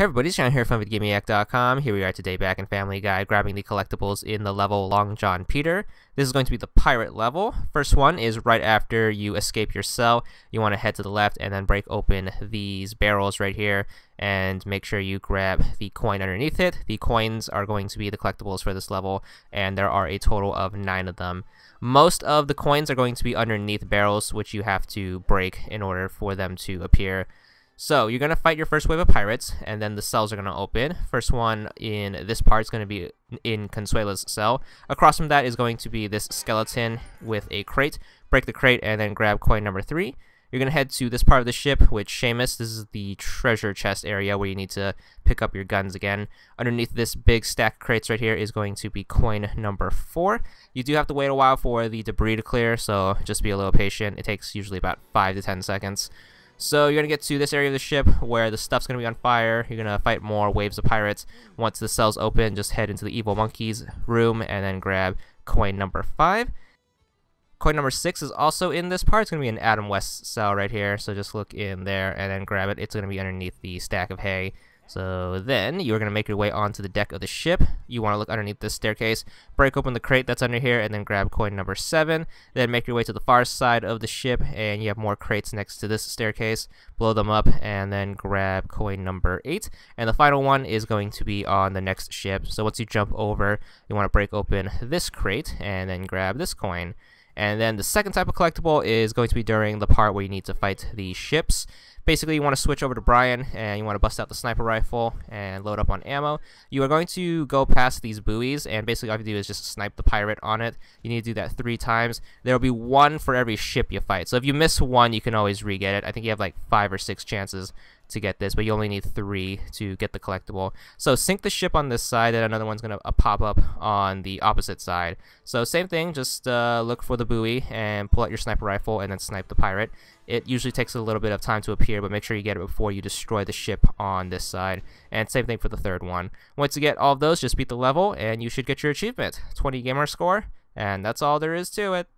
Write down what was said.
Hey everybody, it's John here from VidGamiac.com. Here we are today back in Family Guy grabbing the collectibles in the level Long John Peter. This is going to be the pirate level. First one is right after you escape your cell. You want to head to the left and then break open these barrels right here and make sure you grab the coin underneath it. The coins are going to be the collectibles for this level and there are a total of nine of them. Most of the coins are going to be underneath barrels which you have to break in order for them to appear. So you're going to fight your first wave of pirates, and then the cells are going to open. First one in this part is going to be in Consuela's cell. Across from that is going to be this skeleton with a crate. Break the crate and then grab coin number three. You're going to head to this part of the ship with Seamus. This is the treasure chest area where you need to pick up your guns again. Underneath this big stack of crates right here is going to be coin number four. You do have to wait a while for the debris to clear, so just be a little patient. It takes usually about 5 to 10 seconds. So you're going to get to this area of the ship where the stuff's going to be on fire. You're going to fight more waves of pirates. Once the cell's open, just head into the Evil Monkey's room and then grab coin number 5. Coin number 6 is also in this part. It's going to be an Adam West cell right here. So just look in there and then grab it. It's going to be underneath the stack of hay. So then you're going to make your way onto the deck of the ship. You want to look underneath this staircase, break open the crate that's under here, and then grab coin number 7. Then make your way to the far side of the ship, and you have more crates next to this staircase. Blow them up, and then grab coin number 8. And the final one is going to be on the next ship. So once you jump over, you want to break open this crate, and then grab this coin. And then the second type of collectible is going to be during the part where you need to fight the ships. Basically, you want to switch over to Brian and you want to bust out the sniper rifle and load up on ammo. You are going to go past these buoys and basically all you do is just snipe the pirate on it. You need to do that three times. There will be one for every ship you fight. So if you miss one, you can always re-get it. I think you have like five or six chances to get this, but you only need three to get the collectible. So sink the ship on this side, and another one's going to uh, pop up on the opposite side. So same thing, just uh, look for the buoy and pull out your sniper rifle and then snipe the pirate. It usually takes a little bit of time to appear, but make sure you get it before you destroy the ship on this side. And same thing for the third one. Once you get all of those, just beat the level, and you should get your achievement. 20 gamer score, and that's all there is to it.